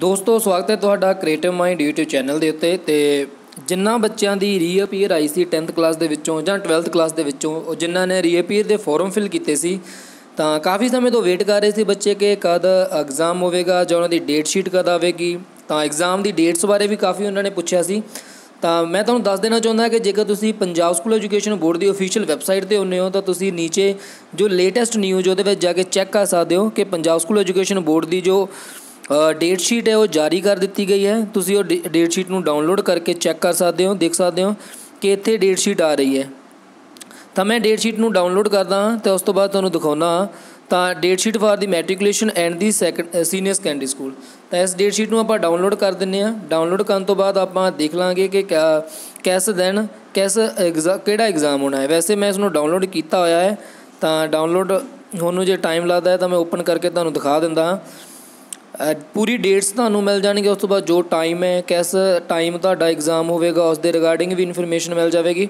ਦੋਸਤੋ, ਸਵਾਗਤ ਹੈ ਤੁਹਾਡਾ ਕ੍ਰੀਏਟਿਵ ਮਾਈਂਡ YouTube ਚੈਨਲ ਦੇ ਉੱਤੇ ਤੇ ਜਿਨ੍ਹਾਂ ਬੱਚਿਆਂ ਦੀ ਰੀਅਪੀਅਰ ਆਈ ਸੀ 10th ਕਲਾਸ ਦੇ ਵਿੱਚੋਂ ਜਾਂ 12th ਕਲਾਸ ਦੇ ਵਿੱਚੋਂ ਜਿਨ੍ਹਾਂ ਨੇ ਰੀਅਪੀਅਰ ਦੇ ਫਾਰਮ ਫਿਲ ਕੀਤੇ ਸੀ, ਤਾਂ ਕਾਫੀ ਸਮੇਂ ਤੋਂ ਵੇਟ ਕਰ ਰਹੇ ਸੀ ਬੱਚੇ ਕਿ ਕਦ ਐਗਜ਼ਾਮ ਹੋਵੇਗਾ ਜਾਂ ਉਹਨਾਂ ਦੀ ਡੇਟ ਸ਼ੀਟ ਕਦ ਆਵੇਗੀ। ਤਾਂ ਐਗਜ਼ਾਮ ਦੀ ਡੇਟਸ ਬਾਰੇ ਵੀ ਕਾਫੀ ਉਹਨਾਂ ਨੇ ਪੁੱਛਿਆ ਸੀ। ਤਾਂ ਮੈਂ ਤੁਹਾਨੂੰ ਦੱਸ ਦੇਣਾ ਚਾਹੁੰਦਾ ਕਿ ਜੇਕਰ ਤੁਸੀਂ ਪੰਜਾਬ ਸਕੂਲ ਐਜੂਕੇਸ਼ਨ ਬੋਰਡ ਦੀ ਅਫੀਸ਼ੀਅਲ ਵੈਬਸਾਈਟ ਤੇ ਹੁੰਨੇ ਹੋ, ਤਾਂ ਤੁਸੀਂ ਨੀਚੇ ਜੋ ਲੇਟੈਸਟ ਨਿਊਜ਼ ਉਹਦੇ ਵਿੱਚ ਜਾ ਕੇ ਚੈੱਕ ਕਰ ਸਕਦੇ ਹੋ ਕਿ ਪੰਜਾਬ ਸਕੂਲ ਐਜੂਕੇਸ਼ਨ ਬੋਰਡ ਦੀ ਜੋ ਡੇਟ ਸ਼ੀਟ ਹੈ, ਉਹ ਜਾਰੀ ਕਰ ਦਿੱਤੀ ਗਈ ਹੈ। ਤੁਸੀਂ ਉਹ ਡੇਟ ਸ਼ੀਟ ਨੂੰ ਡਾਊਨਲੋਡ ਕਰਕੇ ਚੈੱਕ ਕਰ ਸਕਦੇ ਹੋ, ਦੇਖ ਸਕਦੇ ਹੋ ਕਿ ਇੱਥੇ ਡੇਟ ਸ਼ੀਟ ਆ ਰਹੀ ਹੈ। ਤਾਂ ਮੈਂ ਡੇਟ ਸ਼ੀਟ ਨੂੰ ਡਾਊਨਲੋਡ ਕਰਦਾ ਹਾਂ ਤੇ ਉਸ ਤੋਂ ਬਾਅਦ ਤੁਹਾਨੂੰ ਦਿਖਾਉਣਾ ਤਾਂ date sheet for the matriculation and the second senior secondary school ਤਾਂ ਇਸ ਡੇਟ ਸ਼ੀਟ ਨੂੰ ਆਪਾਂ ਡਾਊਨਲੋਡ ਕਰ ਦਿੰਨੇ ਆ ਡਾਊਨਲੋਡ ਕਰਨ ਤੋਂ ਬਾਅਦ ਆਪਾਂ ਦੇਖ ਲਾਂਗੇ ਕਿ ਕਿਸ ਦਿਨ, ਕਿਸ ਕਿਹੜਾ ਐਗਜ਼ਾਮ ਹੋਣਾ ਹੈ। ਵੈਸੇ ਮੈਂ ਇਸ ਨੂੰ ਡਾਊਨਲੋਡ ਕੀਤਾ ਹੋਇਆ ਹੈ। ਤਾਂ ਡਾਊਨਲੋਡ ਹੋਣ ਨੂੰ ਜੇ ਟਾਈਮ ਲੱਗਦਾ ਹੈ ਤਾਂ ਮੈਂ ਓਪਨ ਕਰਕੇ ਤੁਹਾਨੂੰ ਦਿਖਾ ਦਿੰਦਾ ਹਾਂ। ਪੂਰੀ ਡੇਟਸ ਤੁਹਾਨੂੰ ਮਿਲ ਜਾਣਗੇ ਉਸ ਤੋਂ ਬਾਅਦ ਜੋ ਟਾਈਮ ਹੈ, ਕਿਸ ਟਾਈਮ ਤੁਹਾਡਾ ਐਗਜ਼ਾਮ ਹੋਵੇਗਾ, ਉਸ ਦੇ ਰਿਗਾਰਡਿੰਗ ਵੀ ਇਨਫੋਰਮੇਸ਼ਨ ਮਿਲ ਜਾਵੇਗੀ।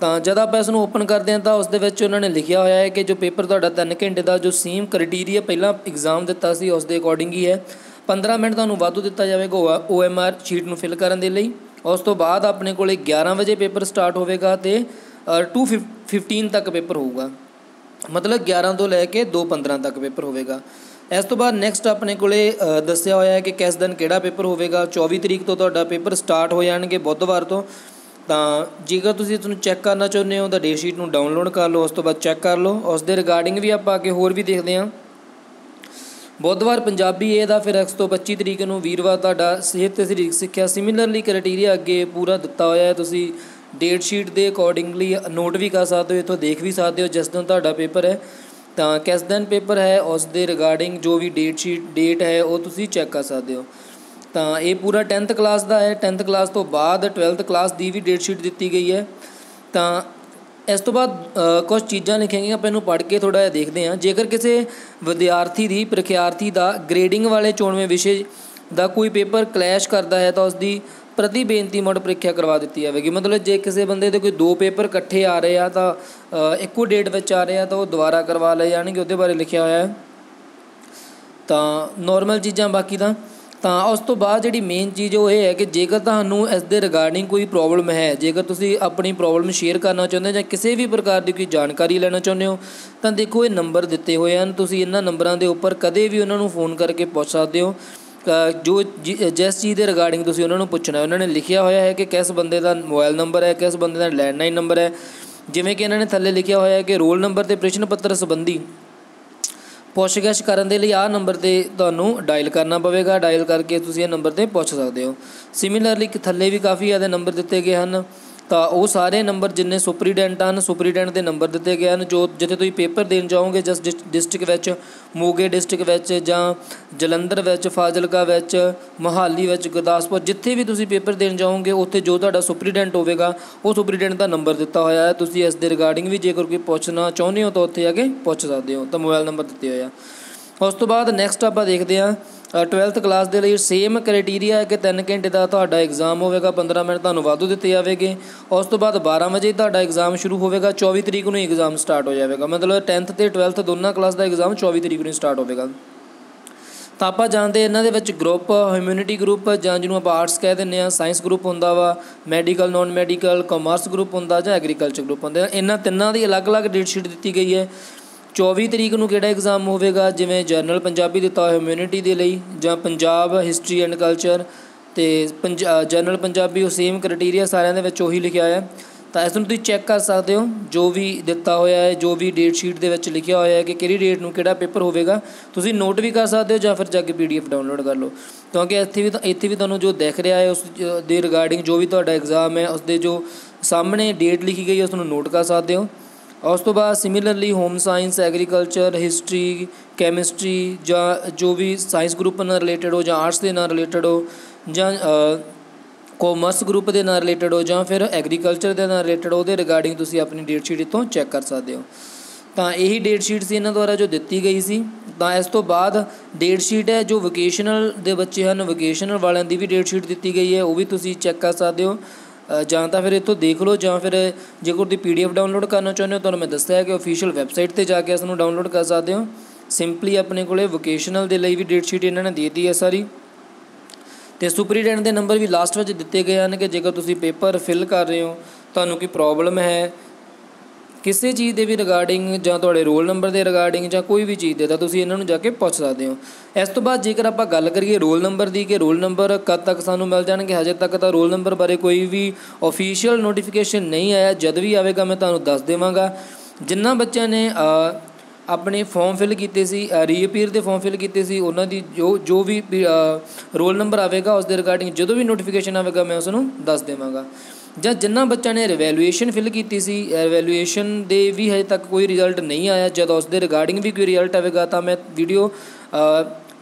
ਤਾਂ ਜਦ ਆਪਾਂ ਇਸ ਨੂੰ ਓਪਨ ਕਰਦੇ ਹਾਂ, ਤਾਂ ਉਸ ਦੇ ਵਿੱਚ ਉਹਨਾਂ ਨੇ ਲਿਖਿਆ ਹੋਇਆ ਹੈ ਕਿ ਜੋ ਪੇਪਰ ਤੁਹਾਡਾ 3 ਘੰਟੇ ਦਾ ਜੋ ਸੇਮ ਕ੍ਰਾਈਟੇਰੀਆ ਪਹਿਲਾਂ ਐਗਜ਼ਾਮ ਦਿੱਤਾ ਸੀ, ਉਸ ਦੇ ਅਕੋਰਡਿੰਗ ਹੀ ਹੈ। 15 ਮਿੰਟ ਤੁਹਾਨੂੰ ਵਾਧੂ ਦਿੱਤਾ ਜਾਵੇਗਾ OMR ਸ਼ੀਟ ਨੂੰ ਫਿਲ ਕਰਨ ਦੇ ਲਈ। ਉਸ ਤੋਂ ਬਾਅਦ ਆਪਣੇ ਕੋਲੇ 11 ਵਜੇ ਪੇਪਰ ਸਟਾਰਟ ਹੋਵੇਗਾ ਤੇ 2:15 ਤੱਕ ਪੇਪਰ ਹੋਊਗਾ। ਮਤਲਬ 11 ਤੋਂ ਲੈ ਕੇ 2:15 ਤੱਕ ਪੇਪਰ ਹੋਵੇਗਾ। ਇਸ ਤੋਂ ਬਾਅਦ ਨੈਕਸਟ ਆਪਣੇ ਕੋਲੇ ਦੱਸਿਆ ਹੋਇਆ ਹੈ ਕਿ ਕਿਸ ਦਿਨ ਕਿਹੜਾ ਪੇਪਰ ਹੋਵੇਗਾ? 24 ਤਰੀਕ ਤੋਂ ਤੁਹਾਡਾ ਪੇਪਰ ਸਟਾਰਟ ਹੋ ਜਾਣਗੇ ਬੁੱਧਵਾਰ ਤੋਂ। ਤਾਂ ਜੇਕਰ ਤੁਸੀਂ ਇਸ ਨੂੰ ਚੈੱਕ ਕਰਨਾ ਚਾਹੁੰਦੇ ਹੋ, ਤਾਂ ਡੇਟ ਸ਼ੀਟ ਨੂੰ ਡਾਊਨਲੋਡ ਕਰ ਲਓ, ਉਸ ਤੋਂ ਬਾਅਦ ਚੈੱਕ ਕਰ ਲਓ। ਉਸ ਦੇ ਰਿਗਾਰਡਿੰਗ ਵੀ ਆਪਾਂ ਅੱਗੇ ਹੋਰ ਵੀ ਦੇਖਦੇ ਹਾਂ। ਬੁੱਧਵਾਰ ਪੰਜਾਬੀ ਏ ਦਾ ਫਿਰ ਐਕਸ ਤੋਂ 25 ਤਰੀਕ ਨੂੰ ਵੀਰਵਾਰ ਤੁਹਾਡਾ ਸਿਹਤ ਤੇ ਸਰੀਰਕ ਸਿੱਖਿਆ ਸਿਮਿਲਰਲੀ ਕ੍ਰਾਈਟੇਰੀਆ ਅੱਗੇ ਪੂਰਾ ਦਿੱਤਾ ਹੋਇਆ ਹੈ। ਤੁਸੀਂ ਡੇਟ ਸ਼ੀਟ ਦੇ ਅਕੋਰਡਿੰਗਲੀ ਨੋਟ ਵੀ ਕਰ ਸਕਦੇ ਹੋ, ਇਥੋਂ ਦੇਖ ਵੀ ਸਕਦੇ ਹੋ, ਜਿਸ ਦਿਨ ਤੁਹਾਡਾ ਪੇਪਰ ਹੈ। ਤਾਂ ਕਿਸ ਦਿਨ ਪੇਪਰ ਹੈ, ਉਸ ਦੇ ਰਿਗਾਰਡਿੰਗ ਜੋ ਵੀ ਡੇਟ ਸ਼ੀਟ ਡੇਟ ਹੈ, ਉਹ ਤੁਸੀਂ ਚੈੱਕ ਕਰ ਸਕਦੇ ਹੋ। ਤਾਂ ਇਹ ਪੂਰਾ 10th ਕਲਾਸ ਦਾ ਹੈ। 10th ਕਲਾਸ ਤੋਂ ਬਾਅਦ 12th ਕਲਾਸ ਦੀ ਵੀ ਡੇਟ ਸ਼ੀਟ ਦਿੱਤੀ ਗਈ ਹੈ। ਤਾਂ ਇਸ ਤੋਂ ਬਾਅਦ ਕੁਝ ਚੀਜ਼ਾਂ ਲਿਖੀਆਂ ਆਪਾਂ ਇਹਨੂੰ ਪੜ੍ਹ ਕੇ ਥੋੜਾ ਜਿਹਾ ਦੇਖਦੇ ਹਾਂ। ਜੇਕਰ ਕਿਸੇ ਵਿਦਿਆਰਥੀ ਦੀ, ਪ੍ਰਖਿਆਰਥੀ ਦਾ ਗ੍ਰੇਡਿੰਗ ਵਾਲੇ ਚੋਣਵੇਂ ਵਿਸ਼ੇ ਦਾ ਕੋਈ ਪੇਪਰ ਕਲੈਸ਼ ਕਰਦਾ ਹੈ, ਤਾਂ ਉਸ ਦੀ ਪ੍ਰਤੀ ਬੇਨਤੀ ਮੁੜ ਪ੍ਰੀਖਿਆ ਕਰਵਾ ਦਿੱਤੀ ਜਾਵੇਗੀ। ਮਤਲਬ ਜੇ ਕਿਸੇ ਬੰਦੇ ਦੇ ਕੋਈ ਦੋ ਪੇਪਰ ਇਕੱਠੇ ਆ ਰਹੇ ਆ ਤਾਂ ਇੱਕੋ ਡੇਟ ਵਿੱਚ ਆ ਰਹੇ ਆ ਤਾਂ ਉਹ ਦੁਬਾਰਾ ਕਰਵਾ ਲਏ ਜਾਣਗੇ, ਉਹਦੇ ਬਾਰੇ ਲਿਖਿਆ ਹੋਇਆ ਹੈ। ਤਾਂ ਨਾਰਮਲ ਚੀਜ਼ਾਂ ਬਾਕੀ ਤਾਂ ਤਾਂ ਉਸ ਤੋਂ ਬਾਅਦ ਜਿਹੜੀ ਮੇਨ ਚੀਜ਼ ਉਹ ਇਹ ਹੈ ਕਿ ਜੇਕਰ ਤੁਹਾਨੂੰ ਇਸ ਦੇ ਰਿਗਾਰਡਿੰਗ ਕੋਈ ਪ੍ਰੋਬਲਮ ਹੈ, ਜੇਕਰ ਤੁਸੀਂ ਆਪਣੀ ਪ੍ਰੋਬਲਮ ਸ਼ੇਅਰ ਕਰਨਾ ਚਾਹੁੰਦੇ ਹੋ ਜਾਂ ਕਿਸੇ ਵੀ ਪ੍ਰਕਾਰ ਦੀ ਕੋਈ ਜਾਣਕਾਰੀ ਲੈਣਾ ਚਾਹੁੰਦੇ ਹੋ, ਤਾਂ ਦੇਖੋ ਇਹ ਨੰਬਰ ਦਿੱਤੇ ਹੋਏ ਹਨ। ਤੁਸੀਂ ਇਹਨਾਂ ਨੰਬਰਾਂ ਦੇ ਉੱਪਰ ਕਦੇ ਵੀ ਉਹਨਾਂ ਨੂੰ ਫੋਨ ਕਰਕੇ ਪੁੱਛ ਸਕਦੇ ਹੋ। ਜੋ ਜਿਸ ਚੀਜ਼ ਦੇ ਰਿਗਾਰਡਿੰਗ ਤੁਸੀਂ ਉਹਨਾਂ ਨੂੰ ਪੁੱਛਣਾ, ਉਹਨਾਂ ਨੇ ਲਿਖਿਆ ਹੋਇਆ ਹੈ ਕਿ ਕਿਸ ਬੰਦੇ ਦਾ ਮੋਬਾਈਲ ਨੰਬਰ ਹੈ, ਕਿਸ ਬੰਦੇ ਦਾ ਲੈਂਡਲਾਈਨ ਨੰਬਰ ਹੈ। ਜਿਵੇਂ ਕਿ ਇਹਨਾਂ ਨੇ ਥੱਲੇ ਲਿਖਿਆ ਹੋਇਆ ਹੈ ਕਿ ਰੋਲ ਨੰਬਰ ਤੇ ਪ੍ਰਸ਼ਨ ਪੱਤਰ ਸੰਬੰਧੀ ਪੁੱਛਗਿੱਛ ਕਰਨ ਦੇ ਲਈ ਆਹ ਨੰਬਰ ਤੇ ਤੁਹਾਨੂੰ ਡਾਇਲ ਕਰਨਾ ਪਵੇਗਾ। ਡਾਇਲ ਕਰਕੇ ਤੁਸੀਂ ਇਹ ਨੰਬਰ ਤੇ ਪੁੱਛ ਸਕਦੇ ਹੋ। ਸਿਮਿਲਰਲੀ ਥੱਲੇ ਵੀ ਕਾਫੀ ਜ਼ਿਆਦਾ ਨੰਬਰ ਦਿੱਤੇ ਗਏ ਹਨ। ਤਾਂ ਉਹ ਸਾਰੇ ਨੰਬਰ ਜਿੰਨੇ ਸੁਪਰੀਡੈਂਟ ਹਨ, ਸੁਪਰੀਡੈਂਟ ਦੇ ਨੰਬਰ ਦਿੱਤੇ ਗਏ ਹਨ, ਜੋ ਜਿੱਥੇ ਤੁਸੀਂ ਪੇਪਰ ਦੇਣ ਜਾਓਗੇ, ਜਸ ਡਿਸਟ੍ਰਿਕਟ ਵਿੱਚ, ਮੋਗੇ ਡਿਸਟ੍ਰਿਕਟ ਵਿੱਚ ਜਾਂ ਜਲੰਧਰ ਵਿੱਚ, ਫਾਜ਼ਿਲਕਾ ਵਿੱਚ, ਮੋਹਾਲੀ ਵਿੱਚ, ਗੁਰਦਾਸਪੁਰ, ਜਿੱਥੇ ਵੀ ਤੁਸੀਂ ਪੇਪਰ ਦੇਣ ਜਾਓਗੇ, ਉੱਥੇ ਜੋ ਤੁਹਾਡਾ ਸੁਪਰੀਡੈਂਟ ਹੋਵੇਗਾ, ਉਹ ਸੁਪਰੀਡੈਂਟ ਦਾ ਨੰਬਰ ਦਿੱਤਾ ਹੋਇਆ ਹੈ। ਤੁਸੀਂ ਇਸ ਦੇ ਰਿਗਾਰਡਿੰਗ ਵੀ ਜੇਕਰ ਕੋਈ ਪੁੱਛਣਾ ਚਾਹੁੰਦੇ ਹੋ, ਤਾਂ ਉੱਥੇ ਆ ਕੇ ਪੁੱਛ ਸਕਦੇ ਹੋ। ਤਾਂ ਮੋਬਾਈਲ ਨੰਬਰ ਦਿੱਤੇ ਹੋਏ ਆ। ਉਸ ਤੋਂ ਬਾਅਦ ਨੈਕਸਟ ਆਪਾਂ ਦੇਖਦੇ ਹਾਂ 12th ਕਲਾਸ ਦੇ ਲਈ ਸੇਮ ਕ੍ਰਾਈਟੇਰੀਆ ਹੈ ਕਿ 3 ਘੰਟੇ ਦਾ ਤੁਹਾਡਾ ਐਗਜ਼ਾਮ ਹੋਵੇਗਾ 15 ਮਿੰਟ ਤੁਹਾਨੂੰ ਵਾਧੂ ਦਿੱਤੇ ਜਾਵੇਗੇ। ਉਸ ਤੋਂ ਬਾਅਦ 12 ਵਜੇ ਤੁਹਾਡਾ ਐਗਜ਼ਾਮ ਸ਼ੁਰੂ ਹੋਵੇਗਾ 24 ਤਰੀਕ ਨੂੰ ਐਗਜ਼ਾਮ ਸਟਾਰਟ ਹੋ ਜਾਵੇਗਾ। ਮਤਲਬ 10th ਤੇ 12th ਦੋਨਾਂ ਕਲਾਸ ਦਾ ਐਗਜ਼ਾਮ 24 ਤਰੀਕ ਨੂੰ ਸਟਾਰਟ ਹੋਵੇਗਾ। ਤਾਂ ਆਪਾਂ ਜਾਣਦੇ ਇਹਨਾਂ ਦੇ ਵਿੱਚ ਗਰੁੱਪ ਹਿਊਮੈਨਿਟੀ ਗਰੁੱਪ ਜਾਂ ਜਿਹਨੂੰ ਆਪਾਂ ਆਰਟਸ ਕਹਿ ਦਿੰਦੇ ਆ ਸਾਇੰਸ ਗਰੁੱਪ ਹੁੰਦਾ ਵਾ medical non medical commerce group ਹੁੰਦਾ ਜਾਂ ਐਗਰੀਕਲਚਰ ਗਰੁੱਪ ਹੁੰਦਾ ਇਹਨਾਂ ਤਿੰਨਾਂ ਦੀ ਅਲੱਗ-ਅਲੱਗ ਡੇਟ ਸ਼ੀਟ ਦਿੱਤੀ ਗਈ ਹੈ। 24 ਤਰੀਕ ਨੂੰ ਕਿਹੜਾ ਐਗਜ਼ਾਮ ਹੋਵੇਗਾ? ਜਿਵੇਂ ਜਰਨਲ ਪੰਜਾਬੀ ਦਿੱਤਾ ਹੋਇਆ ਹਿਊਮੈਨਿਟੀ ਦੇ ਲਈ ਜਾਂ ਪੰਜਾਬ ਹਿਸਟਰੀ ਐਂਡ ਕਲਚਰ ਤੇ ਜਰਨਲ ਪੰਜਾਬੀ ਉਹ ਸੇਮ ਕ੍ਰਾਈਟੇਰੀਆ ਸਾਰਿਆਂ ਦੇ ਵਿੱਚ ਉਹੀ ਲਿਖਿਆ ਹੋਇਆ। ਤਾਂ ਇਸ ਨੂੰ ਤੁਸੀਂ ਚੈੱਕ ਕਰ ਸਕਦੇ ਹੋ। ਜੋ ਵੀ ਦਿੱਤਾ ਹੋਇਆ ਹੈ, ਜੋ ਵੀ ਡੇਟ ਸ਼ੀਟ ਦੇ ਵਿੱਚ ਲਿਖਿਆ ਹੋਇਆ ਹੈ ਕਿ ਕਿਹੜੀ ਡੇਟ ਨੂੰ ਕਿਹੜਾ ਪੇਪਰ ਹੋਵੇਗਾ, ਤੁਸੀਂ ਨੋਟ ਵੀ ਕਰ ਸਕਦੇ ਹੋ ਜਾਂ ਫਿਰ ਜਾ ਕੇ ਪੀਡੀਐਫ ਡਾਊਨਲੋਡ ਕਰ ਲਓ। ਕਿਉਂਕਿ ਇੱਥੇ ਵੀ ਇੱਥੇ ਵੀ ਤੁਹਾਨੂੰ ਜੋ ਦਿਖ ਰਿਹਾ ਹੈ, ਉਸ ਦੇ ਰਿਗਾਰਡਿੰਗ ਜੋ ਵੀ ਤੁਹਾਡਾ ਐਗਜ਼ਾਮ ਹੈ ਉਸ ਦੇ ਜੋ ਸਾਹਮਣੇ ਡੇਟ ਲਿਖੀ ਗਈ ਹੈ ਉਸ ਨੂੰ ਨੋਟ ਕਰ ਸਕਦੇ ਹੋ। ਉਸ ਤੋਂ ਬਾਅਦ similarly home science agriculture history chemistry ਜਾਂ ਜੋ ਵੀ ਸਾਇੰਸ ਗਰੁੱਪ ਨਾਲ ਰਿਲੇਟਡ ਹੋ ਜਾਂ ਆਰਟਸ ਦੇ ਨਾਲ ਰਿਲੇਟਡ ਹੋ ਜਾਂ ਕਾਮਰਸ ਗਰੁੱਪ ਦੇ ਨਾਲ ਰਿਲੇਟਡ ਹੋ ਜਾਂ ਫਿਰ ਐਗਰੀਕਲਚਰ ਦੇ ਨਾਲ ਰਿਲੇਟਡ ਉਹਦੇ ਰਿਗਾਰਡਿੰਗ ਤੁਸੀਂ ਆਪਣੀ ਡੇਟ ਸ਼ੀਟ ਇਤੋਂ ਚੈੱਕ ਕਰ ਸਕਦੇ ਹੋ। ਤਾਂ ਇਹੀ ਡੇਟ ਸ਼ੀਟ ਸੀ ਇਹਨਾਂ ਦੁਆਰਾ ਜੋ ਦਿੱਤੀ ਗਈ ਸੀ। ਤਾਂ ਇਸ ਤੋਂ ਬਾਅਦ ਡੇਟ ਸ਼ੀਟ ਹੈ ਜੋ ਵੋਕੇਸ਼ਨਲ ਦੇ ਬੱਚੇ ਹਨ ਵੋਕੇਸ਼ਨਲ ਵਾਲਿਆਂ ਦੀ ਵੀ ਡੇਟ ਸ਼ੀਟ ਦਿੱਤੀ ਗਈ ਹੈ, ਉਹ ਵੀ ਤੁਸੀਂ ਚੈੱਕ ਕਰ ਸਕਦੇ ਹੋ। ਜਾਂ ਤਾਂ ਫਿਰ ਇੱਥੋਂ ਦੇਖ ਲਓ ਜਾਂ ਫਿਰ ਜੇ ਕੋਈ ਪੀਡੀਐਫ ਡਾਊਨਲੋਡ ਕਰਨਾ ਚਾਹੁੰਦੇ ਹੋ, ਤੁਹਾਨੂੰ ਮੈਂ ਦੱਸਿਆ ਕਿ ਅਫੀਸ਼ੀਅਲ ਵੈਬਸਾਈਟ ਤੇ ਜਾ ਕੇ ਇਸ ਨੂੰ ਡਾਊਨਲੋਡ ਕਰ ਸਕਦੇ ਹੋ। ਸਿੰਪਲੀ ਆਪਣੇ ਕੋਲੇ ਵੋਕੇਸ਼ਨਲ ਦੇ ਲਈ ਵੀ ਡੇਟ ਸ਼ੀਟ ਇਹਨਾਂ ਨੇ ਦੇ ਦਿੱਤੀ ਹੈ ਸਾਰੀ। ਤੇ ਸੁਪਰੀਡੈਂਟ ਦੇ ਨੰਬਰ ਵੀ ਲਾਸਟ ਵਿੱਚ ਦਿੱਤੇ ਗਏ ਹਨ ਕਿ ਜੇਕਰ ਤੁਸੀਂ ਪੇਪਰ ਫਿਲ ਕਰ ਰਹੇ ਹੋ, ਤੁਹਾਨੂੰ ਕੀ ਪ੍ਰੋਬਲਮ ਹੈ ਕਿਸੇ ਚੀਜ਼ ਦੇ ਵੀ ਰਿਗਾਰਡਿੰਗ ਜਾਂ ਤੁਹਾਡੇ ਰੋਲ ਨੰਬਰ ਦੇ ਰਿਗਾਰਡਿੰਗ ਜਾਂ ਕੋਈ ਵੀ ਚੀਜ਼ ਦੇ, ਤਾਂ ਤੁਸੀਂ ਇਹਨਾਂ ਨੂੰ ਜਾ ਕੇ ਪੁੱਛ ਸਕਦੇ ਹੋ। ਇਸ ਤੋਂ ਬਾਅਦ ਜੇਕਰ ਆਪਾਂ ਗੱਲ ਕਰੀਏ ਰੋਲ ਨੰਬਰ ਦੀ ਕਿ ਰੋਲ ਨੰਬਰ ਕਦ ਤੱਕ ਸਾਨੂੰ ਮਿਲ ਜਾਣਗੇ, ਹਜੇ ਤੱਕ ਤਾਂ ਰੋਲ ਨੰਬਰ ਬਾਰੇ ਕੋਈ ਵੀ ਅਫੀਸ਼ੀਅਲ ਨੋਟੀਫਿਕੇਸ਼ਨ ਨਹੀਂ ਆਇਆ। ਜਦ ਵੀ ਆਵੇਗਾ, ਮੈਂ ਤੁਹਾਨੂੰ ਦੱਸ ਦੇਵਾਂਗਾ। ਜਿਨ੍ਹਾਂ ਬੱਚਿਆਂ ਨੇ ਆਪਣੇ ਫਾਰਮ ਫਿਲ ਕੀਤੇ ਸੀ ਰੀਅਪੀਅਰ ਦੇ ਫਾਰਮ ਫਿਲ ਕੀਤੇ ਸੀ, ਉਹਨਾਂ ਦੀ ਜੋ ਜੋ ਵੀ ਰੋਲ ਨੰਬਰ ਆਵੇਗਾ, ਉਸ ਦੇ ਰਿਗਾਰਡਿੰਗ ਜਦੋਂ ਵੀ ਨੋਟੀਫਿਕੇਸ਼ਨ ਆਵੇਗਾ, ਮੈਂ ਉਸ ਨੂੰ ਦੱਸ ਦੇਵਾਂਗਾ। ਜਾਂ ਜਿਨ੍ਹਾਂ ਬੱਚਿਆਂ ਨੇ ਰਿਵੈਲੂਏਸ਼ਨ ਫਿਲ ਕੀਤੀ ਸੀ ਰਿਵੈਲੂਏਸ਼ਨ ਦੇ ਵੀ ਹਜੇ ਤੱਕ ਕੋਈ ਰਿਜ਼ਲਟ ਨਹੀਂ ਆਇਆ, ਜਦ ਉਸ ਦੇ ਰਿਗਾਰਡਿੰਗ ਵੀ ਕੋਈ ਰਿਜ਼ਲਟ ਆਵੇਗਾ, ਤਾਂ ਮੈਂ ਵੀਡੀਓ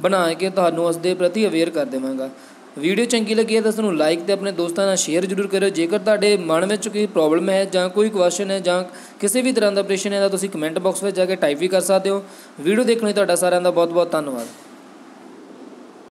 ਬਣਾ ਕੇ ਤੁਹਾਨੂੰ ਉਸ ਦੇ ਪ੍ਰਤੀ ਅਵੇਅਰ ਕਰ ਦੇਵਾਂਗਾ। ਵੀਡੀਓ ਚੰਗੀ ਲੱਗੀ ਹੈ ਤਾਂ ਇਸ ਨੂੰ ਲਾਈਕ ਤੇ ਆਪਣੇ ਦੋਸਤਾਂ ਨਾਲ ਸ਼ੇਅਰ ਜ਼ਰੂਰ ਕਰਿਓ। ਜੇਕਰ ਤੁਹਾਡੇ ਮਨ ਵਿੱਚ ਕੋਈ ਪ੍ਰੋਬਲਮ ਹੈ ਜਾਂ ਕੋਈ ਕੁਐਸਚਨ ਹੈ ਜਾਂ ਕਿਸੇ ਵੀ ਤਰ੍ਹਾਂ ਦਾ ਪ੍ਰਸ਼ਨ ਹੈ ਤਾਂ ਤੁਸੀਂ ਕਮੈਂਟ ਬਾਕਸ ਵਿੱਚ ਜਾ ਕੇ ਟਾਈਪ ਵੀ ਕਰ ਸਕਦੇ ਹੋ। ਵੀਡੀਓ ਦੇਖਣ ਲਈ ਤੁਹਾਡਾ ਸਾਰਿਆਂ ਦਾ ਬਹੁਤ ਬਹੁਤ ਧੰਨਵਾਦ।